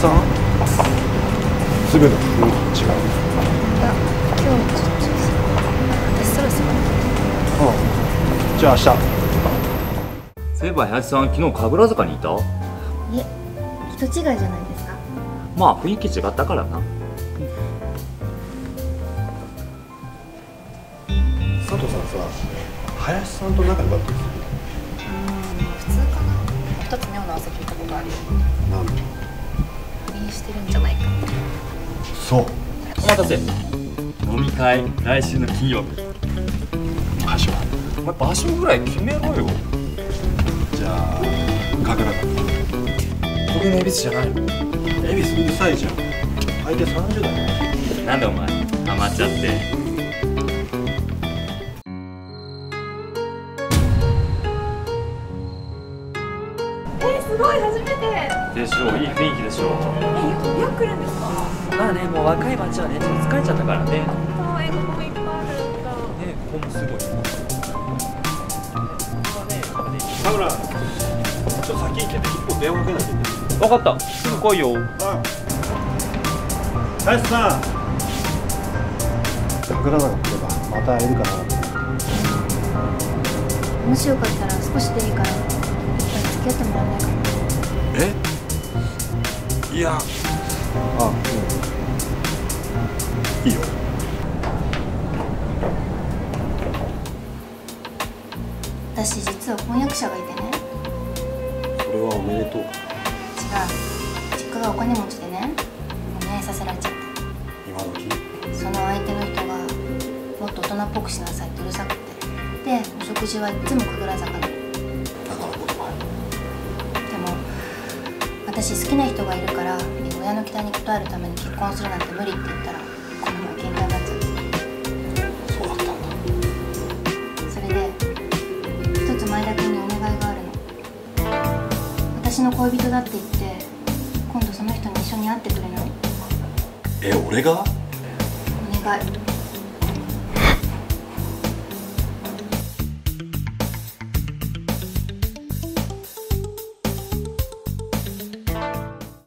さんすぐの雰囲気違う。いや今日ちょっと私そろそろう。んじゃあ明日そういえば林さん昨日神楽坂にいた？いえ人違いじゃないですか？まあ雰囲気違ったからな。佐藤さんさ林さんと仲良かったりす普ない。かそう。お待たせ。飲み会来週の金曜日。場所お前場所ぐらい決めろよ。じゃあ神楽これの恵比寿じゃないの？坂恵比寿うるさいじゃん。相手30代だよなんでお前ハマっちゃってすごい初めて。でしょいい雰囲気でしょえよく来るんですか？まあねもう若い町はねちょっと疲れちゃったからね。ねあー英語もいっぱいある。んだここもすごい。神楽ちょっと先行ってて一本電話かけなきゃいけない。分かった。すぐ来いよ。林さん。神楽坂来ればまた会えるかなもしよかったら少しでいいから付き合ってもらえ？ないかなえいや。あうん。いいよ。私実は婚約者がいてね。それはおめでとう。違う。実家がお金持ちでね。お見合いさせられちゃっ今時。たその相手の人がもっと大人っぽくしなさいってうるさくて。でお食事はいつも神楽坂で私好きな人がいるからで親の期待に応えるために結婚するなんて無理って言ったらこの前喧嘩になっちゃってそうだったんだ。それで一つ前田君にお願いがあるの。私の恋人だって言って今度その人に一緒に会ってくれない？え俺が？お願い